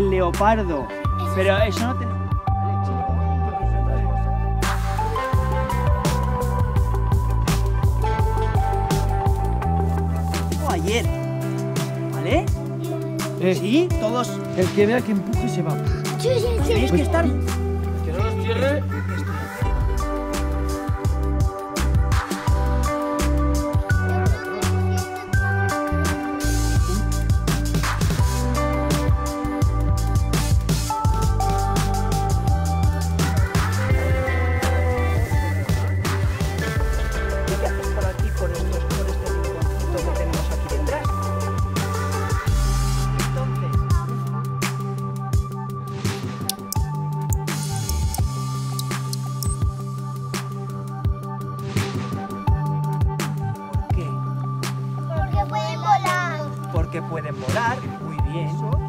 leopardo. Pero eso no tenemos. ayer, ¿vale? Eh, Sí, todos El que vea que empuje se va. tenéis que estar Que no nos cierre. Porque pueden volar, muy bien.